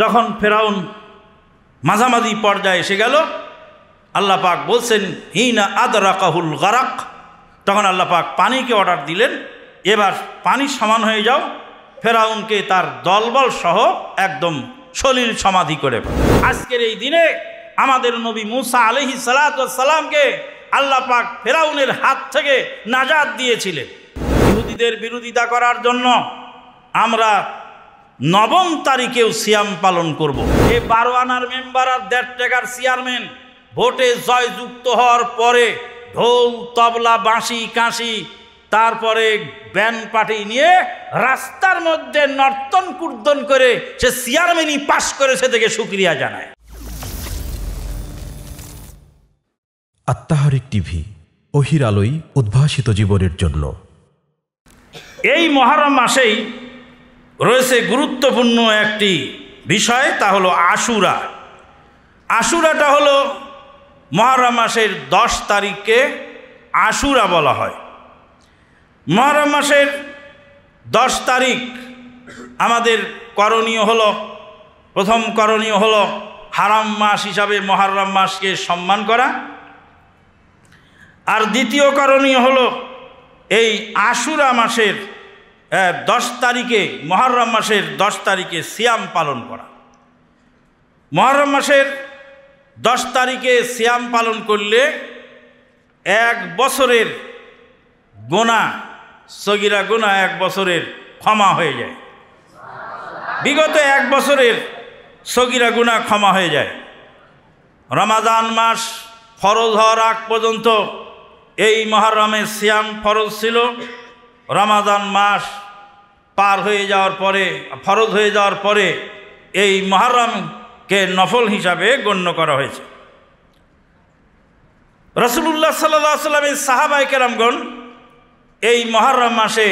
যখন ফেরাউন মাঝামাঝি পর্যায়ে এসে গেল, আল্লাহ পাক বলছেন, হিনা আদরাকাহুল গারাক। তখন আল্লাহ পাক পানিকে অর্ডার দিলেন, এবার পানি সমান হয়ে যাও। ফেরাউনকে তার দলবল সহ একদম সলিল সমাধি করে আজকের এই দিনে আমাদের নবী মুসা আলহি সালাতামকে আল্লাহ পাক ফেরাউনের হাত থেকে নাজাদ দিয়েছিলেন। ইহুদিদের বিরোধিতা করার জন্য আমরা নবম তারিখেও সিয়াম পালন করব। এ বারো আনার মেম্বার আর দেড় টাকার চেয়ারম্যান ভোটে জয়যুক্ত হওয়ার পরে ঢোল তবলা বাঁশি কাঁশি তারপরে ব্যান পার্টি নিয়ে রাস্তার মধ্যে নর্তন কুর্দন করে সে চেয়ারম্যানই পাশ করেছে থেকে সুক্রিয়া জানায় আত্মাহারিক টিভি অহির আলোই উদ্ভাসিত জীবনের জন্য এই মহারম মাসেই রয়েছে গুরুত্বপূর্ণ একটি বিষয়, তা হলো আশুরা। আশুরাটা হলো মহারম মাসের দশ তারিখকে আশুরা বলা হয়। মহারম মাসের দশ তারিখ আমাদের করণীয় হলো, প্রথম করণীয় হলো হারাম মাস হিসাবে মহারম মাসকে সম্মান করা। আর দ্বিতীয় করণীয় হলো এই আশুরা মাসের দশ তারিখে, মহরম মাসের দশ তারিখে সিয়াম পালন করা। মহরম মাসের দশ তারিখে সিয়াম পালন করলে এক বছরের গোনা, সগিরা গোনা এক বছরের ক্ষমা হয়ে যায়। বিগত এক বছরের সগিরা গুণা ক্ষমা হয়ে যায়। রমাদান মাস ফরজ হওয়ার আগ পর্যন্ত এই মহারমের সিয়াম ফরজ ছিল। রমাদান মাস পার হয়ে যাওয়ার পরে, ফরজ হয়ে যাওয়ার পরে এই মহারমকে নফল হিসাবে গণ্য করা হয়েছে। রসুল্লাহ সাল্লাহ সাল্লামের সাহাবাই কেরামগণ এই মহারম মাসে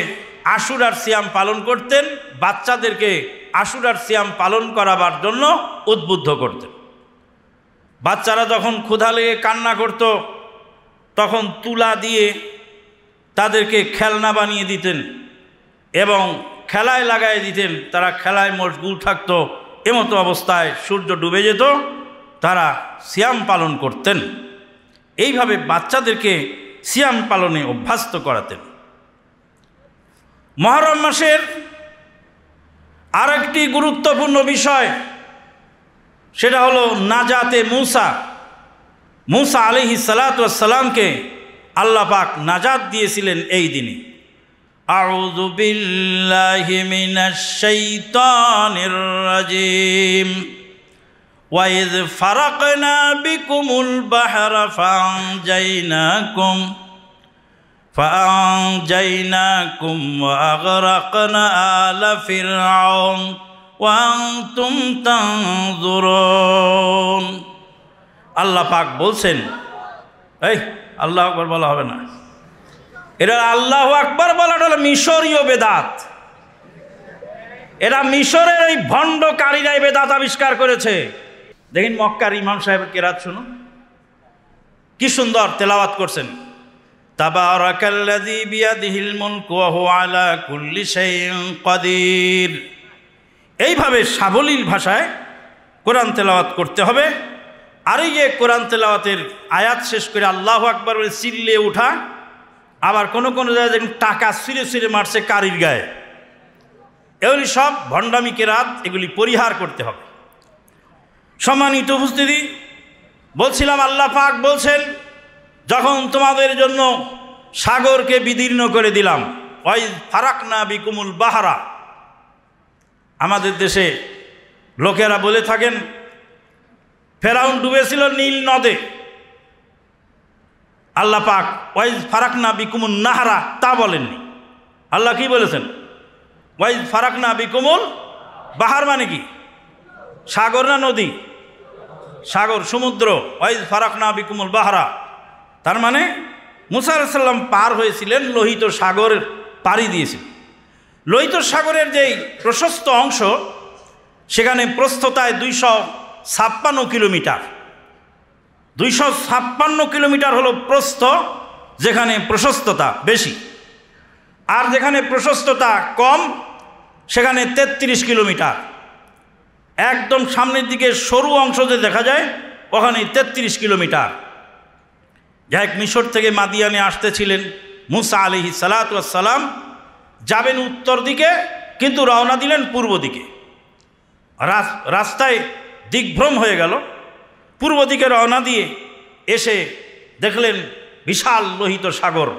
আশুরার সিয়াম পালন করতেন, বাচ্চাদেরকে আশুরার সিয়াম পালন করাবার জন্য উদ্বুদ্ধ করতেন। বাচ্চারা যখন ক্ষুধা লেগে কান্না করত, তখন তুলা দিয়ে তাদেরকে খেলনা বানিয়ে দিতেন এবং খেলায় লাগাই দিতেন। তারা খেলায় মশগুল থাকতো, এমতো অবস্থায় সূর্য ডুবে যেত, তারা সিয়াম পালন করতেন। এইভাবে বাচ্চাদেরকে সিয়াম পালনে অভ্যস্ত করাতেন। মহরম মাসের আরেকটি গুরুত্বপূর্ণ বিষয়, সেটা হলো নাজাতে মূসা। মূসা আলিহি সালাতামকে আল্লাহ পাক নাজাদ দিয়েছিলেন এই দিনে আউযু বিল্লাহি মিনাশ শাইতানির রাজিম ওয়াইদ ফারাকনা বিকুমুল বাহরা ফানজাইনাকুম فأنجيناكم وأغرقنا آل فرعون وأنتم تنظرون আল্লাহ পাক বলছেন এই আল্লাহ আকবর বলা হবে না। এটা আল্লাহ আকবর বলাটা হলো মিশরীয় বেদাত। এরা মিশরের এই ভণ্ডকারীরাই বেদাত আবিষ্কার করেছে। দেখেন মক্কার ইমাম সাহেবের কেরাত শুনুন। কি সুন্দর তেলাওয়াত করছেন। কুল্লি এইভাবে সাবলীল ভাষায় কোরআন তেলাওয়াত করতে হবে। আর এই যে কোরআন তেলাওয়াতের আয়াত শেষ করে আল্লাহ আকবর বলে চিল্লে উঠা, আবার কোনো কোনো জায়গায় দেখুন টাকা সিরে সিরে মারছে কারির গায়ে। এগুলি সব ভণ্ডামি কেরাত এগুলি পরিহার করতে হবে। সম্মানিত উপস্থিতি, বলছিলাম আল্লাহ পাক বলছেন, যখন তোমাদের জন্য সাগরকে বিদীর্ণ করে দিলাম ওই ফারাক না বিকুমুল বাহারা। আমাদের দেশে লোকেরা বলে থাকেন ফেরাউন ডুবেছিল নীল নদে। আল্লাহ পাক, ওয়াইজ ফারাক না বিকুমুল নাহারা তা বলেননি। আল্লাহ কি বলেছেন? ওয়াইজ ফারাক না বিকুমুল বাহার মানে কি? সাগর না নদী? সাগর, সমুদ্র। ওয়াইজ ফারাক না বিকুমুল বাহারা। তার মানে মুসা সাল্লাম পার হয়েছিলেন, লোহিত সাগরের পাড়ি দিয়েছিলেন। লোহিত সাগরের যেই প্রশস্ত অংশ, সেখানে প্রস্থতায় দুইশো ছাপ্পান্ন কিলোমিটার। দুইশো ছাপ্পান্ন কিলোমিটার হলো প্রস্থ, যেখানে প্রশস্ততা বেশি। আর যেখানে প্রশস্ততা কম, সেখানে ৩৩ কিলোমিটার। একদম সামনের দিকে সরু অংশ যে দেখা যায় ওখানে তেত্রিশ কিলোমিটার। যাই মিশর থেকে মাদিয়ানে আসতেছিলেন মুসা আলিহি সালাতাম যাবেন উত্তর দিকে, কিন্তু রওনা দিলেন পূর্ব দিকে। রাস্তায় দিগ্ভ্রম হয়ে গেল। পূর্ব দিকে রওনা দিয়ে এসে দেখলেন বিশাল লোহিত সাগর।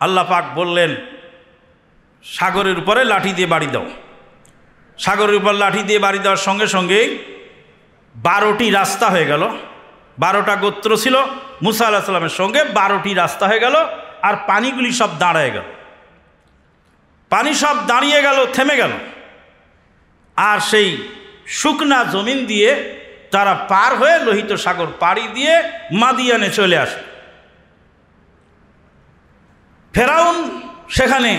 আল্লাহ পাক বললেন, সাগরের উপরে লাঠি দিয়ে বাড়ি দাও। সাগরের উপর লাঠি দিয়ে বাড়ি দেওয়ার সঙ্গে সঙ্গেই বারোটি রাস্তা হয়ে গেল। বারোটা গোত্র ছিল, মুসা আল্লাহ সাল্লামের সঙ্গে বারোটি রাস্তা হয়ে গেল আর পানিগুলি সব দাঁড়ায় গেল। পানি সব দাঁড়িয়ে গেল, থেমে গেল। আর সেই শুকনা জমিন দিয়ে তারা পার হয়ে লোহিত সাগর পাড়ি দিয়ে মাদিয়ানে চলে আসে। ফেরাউন সেখানে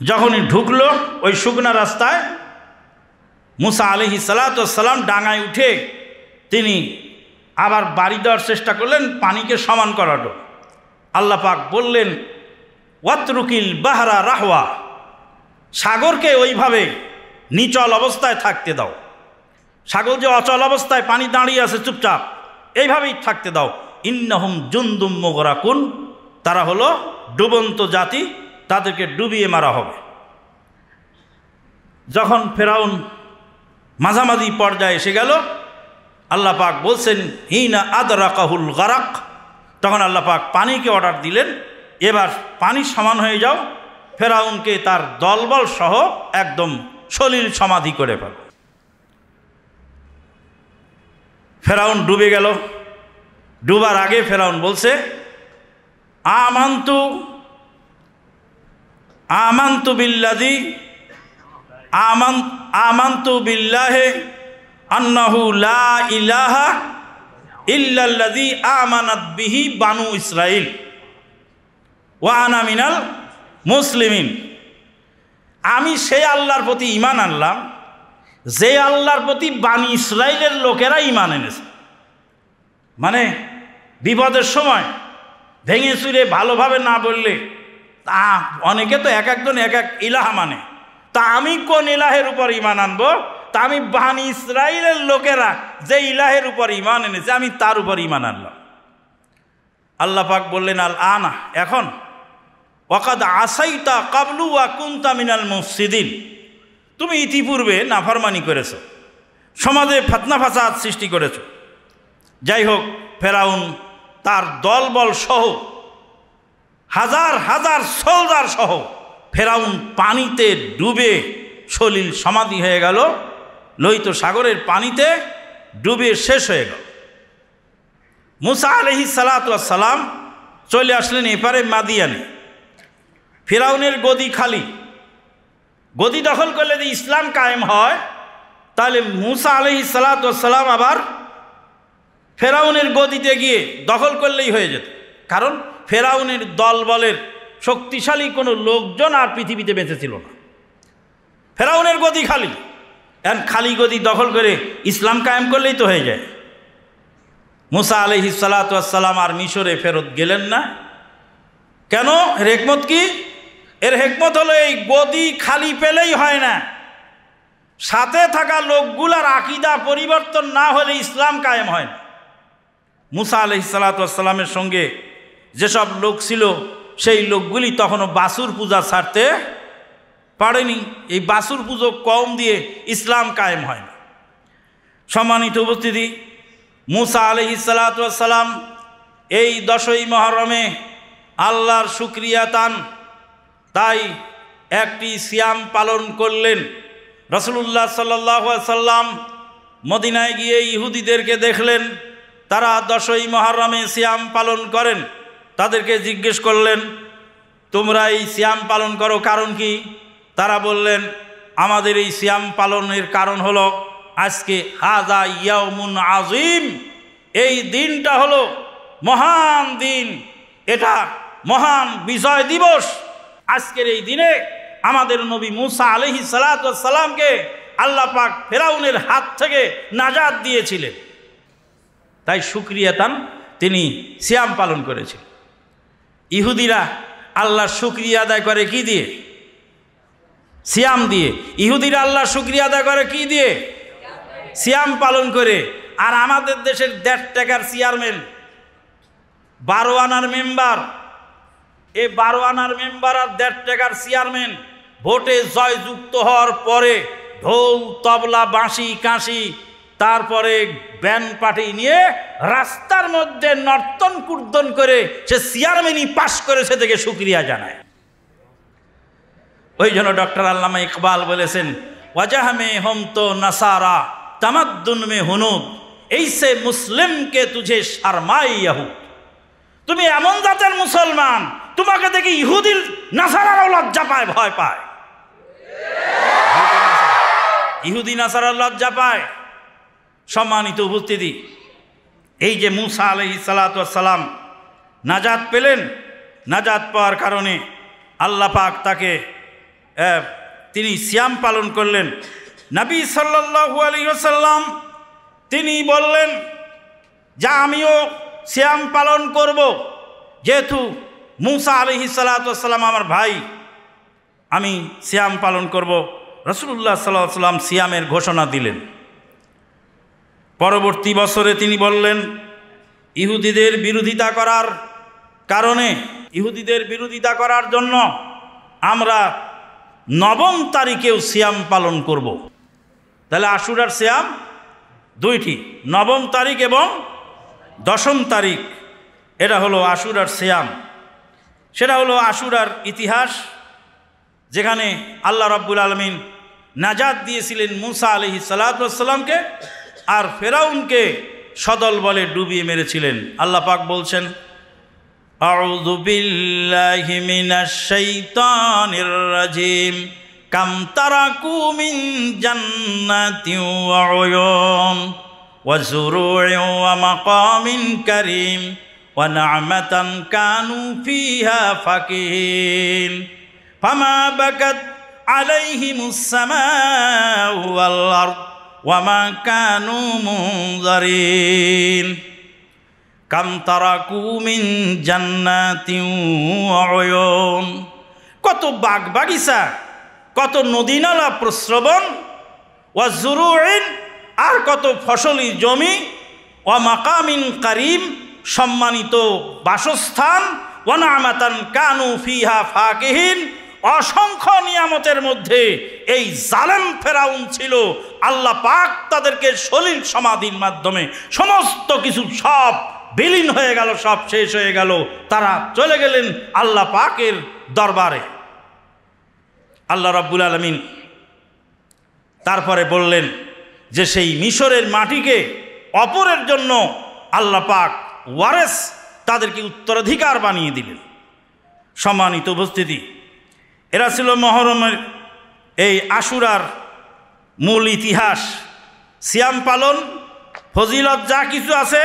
যখনই ঢুকলো, ওই শুকনা রাস্তায় মুসা আলহি সালাতাম ডাঙায় উঠে তিনি আবার বাড়ি দেওয়ার চেষ্টা করলেন, পানিকে সমান করাটো। আল্লাহ পাক বললেন, ওয়াতরুকিল বাহারা রাহওয়া, সাগরকে ওইভাবে নিচল অবস্থায় থাকতে দাও। সাগর যে অচল অবস্থায় পানি দাঁড়িয়ে আছে চুপচাপ, এইভাবেই থাকতে দাও। ইন্নাহুম জুন্দুম মোগরাকুন, তারা হলো ডুবন্ত জাতি, তাদেরকে ডুবিয়ে মারা হবে। যখন ফেরাউন মাঝামাঝি পর্যায়ে এসে গেল, আল্লাহ পাক বলছেন, হিনা আদরা কাহুল গারাক। তখন আল্লাহ পাক পানিকে অর্ডার দিলেন, এবার পানি সমান হয়ে যাও, ফেরাউনকে তার দলবল সহ একদম সলিল সমাধি করে ফেল। ফেরাউন ডুবে গেল। ডুবার আগে ফেরাউন বলছে, আমান্তু আমান্তু বিল্লাদি আমান, আমান্তু বিল্লাহে আন্নাহু লা ইলাহা ইল্লাল্লাযী আমানাত বিহি বানু ইসরাইল ওয়া আনা মিনাল মুসলিমিন। আমি সেই আল্লাহর প্রতি ইমান আনলাম যে আল্লাহর প্রতি বাণী ইসরায়েলের লোকেরা ইমান এনেছে। মানে বিপদের সময় ভেঙে চুরে ভালোভাবে না বললে, তা অনেকে তো এক একজন এক এক ইলাহা মানে। তা আমি কোন ইলাহের উপর ইমান আনব? তা আমি বাণী ইসরায়েলের লোকেরা যে ইলাহের উপর ইমান এনেছে, আমি তার উপর ইমান আনলাম। আল্লাহ পাক বললেন, আল আনা, এখন। ওকাদ আসাইতা কাবলু ওয়া কুন্তা মিনাল তুমি ইতিপূর্বে নাফারমানি করেছ। সমাজে ফাতনা ফাসাদ সৃষ্টি করেছ। যাই হোক, ফেরাউন তার দলবল সহ, হাজার হাজার সোলদার সহ ফেরাউন পানিতে ডুবে সলিল সমাধি হয়ে গেল, লোহিত সাগরের পানিতে ডুবে শেষ হয়ে গেল। মুসা আলহি সালাতাম চলে আসলেন এপারে মাদিয়ানে। ফেরাউনের গদি খালি। গদি দখল করলে যদি ইসলাম কায়েম হয়, তাহলে মুসা আলহি সালাতাম আবার ফেরাউনের গদিতে গিয়ে দখল করলেই হয়ে যেত। কারণ ফেরাউনের দল বলের শক্তিশালী কোনো লোকজন আর পৃথিবীতে বেঁচে ছিল না। ফেরাউনের গদি খালি। এখন খালি গদি দখল করে ইসলাম কায়েম করলেই তো হয়ে যায়। মুসা আলহি সালাতাম আর মিশরে ফেরত গেলেন না। কেন? রেকমত কি? এর হেকমত হলো এই গদি খালি পেলেই হয় না। সাথে থাকা লোকগুলার আকিদা পরিবর্তন না হলে ইসলাম কায়েম হয় না। মুসা আলহি সালাতামের সঙ্গে যেসব লোক ছিল, সেই লোকগুলি তখনও বাসুর পূজা ছাড়তে পারেনি। এই বাসুর পুজো কম দিয়ে ইসলাম কায়েম হয় না। সম্মানিত উপস্থিতি, মুসা আলহি সালাতাম এই দশই মহরমে আল্লাহর শুক্রিয়া তান তাই একটি সিয়াম পালন করলেন। রসুল্লাহ সাল্লাহ সাল্লাম মদিনায় গিয়ে ইহুদিদেরকে দেখলেন। তারা দশই মহরমে সিয়াম পালন করেন। তাদেরকে জিজ্ঞেস করলেন, তোমরা এই সিয়াম পালন করো কারণ কি? তারা বললেন, আমাদের এই সিয়াম পালনের কারণ হলো, আজকে হাজা ইয়ামুন আজিম এই দিনটা হলো মহান দিন। এটা মহান বিজয় দিবস। আজকের এই দিনে আমাদের নবী মুসা আলহি সালাতামকে আল্লাহ পাক ফেরাউনের হাত থেকে নাজাদ দিয়েছিলেন। তাই সুক্রিয়া তান তিনি সিয়াম পালন করেছিলেন। ইহুদিরা আল্লাহ শুক্রিয়া আদায় করে কি দিয়ে? সিয়াম দিয়ে। ইহুদিরা আল্লাহ শুক্রিয়া আদায় করে কি দিয়ে? সিয়াম পালন করে। আর আমাদের দেশের দেড় টাকার চেয়ারম্যান, বারো আনার মেম্বার এই বারো আনার মেম্বার আর দেড় টাকার চেয়ারম্যান ভোটে জয়যুক্ত হওয়ার পরে ঢোল, তবলা, বাঁশি, কাশি, তারপরে ব্যান পার্টি নিয়ে রাস্তার মধ্যে নর্তন কুর্দন করে সে চেয়ারম্যানই পাশ করেছে থেকে সুক্রিয়া জানায়। ওই জন্য ডক্টর আল্লামা ইকবাল বলেছেন, ওয়াজাহ মে হম তো নাসারা, তামাদ্দুন মে হুনুদ এই সে মুসলিমকে তুঝে ইয়াহু তুমি এমন জাতের মুসলমান তোমাকে দেখি ইহুদিল নাসারারও লজ্জা পায় ভয় পায়। ইহুদি নাসারার লজ্জা পায় সম্মানিত উপস্থিতি, এই যে মুসা আলহি সালাতাম নাজাত পেলেন, নাজাত পাওয়ার কারণে আল্লাহ পাক তাকে তিনি সিয়াম পালন করলেন। নবী সাল্লাল্লাহু আলাইহি ওয়াসাল্লাম তিনি বললেন, যা আমিও সিয়াম পালন করব, যেহেতু মুসা আলহি সাল্লাম আমার ভাই, আমি সিয়াম পালন করব। রসুল্লাহ সাল্লাহ সাল্লাম সিয়ামের ঘোষণা দিলেন। পরবর্তী বছরে তিনি বললেন, ইহুদিদের বিরোধিতা করার কারণে, ইহুদিদের বিরোধিতা করার জন্য আমরা নবম তারিখেও সিয়াম পালন করব। তাহলে আশুরার সিয়াম দুইটি, নবম তারিখ এবং দশম তারিখ। এটা হলো আশুরার সিয়াম। সেটা হলো আশুরার ইতিহাস যেখানে আল্লাহ রাব্বুল আলমিন নাজাদ দিয়েছিলেন মুসা আলহি সালাতামকে আর ফেরাউনকে সদল বলে ডুবিয়ে মেরেছিলেন আল্লাহ পাক বলছেন أعوذ بالله من الشيطان الرجيم كم تركوا من جنات وعيون وزروع ومقام كريم ونعمة كانوا فيها فكهين فما بكت عليهم السماء والأرض وما كانوا منظرين কাম তারা কুমিন জান্নাতিউ অয়ন কত বাগ বাগিচা কত নদী নালা প্রশ্রবণ ওয়া জুরুইন আর কত ফসলি জমি ওয়া মাকামিন কারিম সম্মানিত বাসস্থান ওয়ানামাতান কানু ফিহা ফাকিহিন, অসংখ্য নিয়ামতের মধ্যে এই জালেম ফেরাউন ছিল। আল্লাহ পাক তাদেরকে সলিল সমাধির মাধ্যমে সমস্ত কিছু সব বিলীন হয়ে গেল, সব শেষ হয়ে গেল। তারা চলে গেলেন আল্লাহ পাকের দরবারে। আল্লাহ রাব্বুল আলমিন তারপরে বললেন যে, সেই মিশরের মাটিকে অপরের জন্য আল্লাহ পাক ওয়ারেস তাদেরকে উত্তরাধিকার বানিয়ে দিলেন। সম্মানিত উপস্থিতি, এরা ছিল মহরমের এই আশুরার মূল ইতিহাস। সিয়াম পালন, ফজিলত যা কিছু আছে,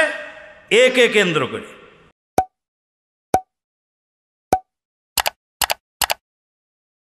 একে কেন্দ্র করে।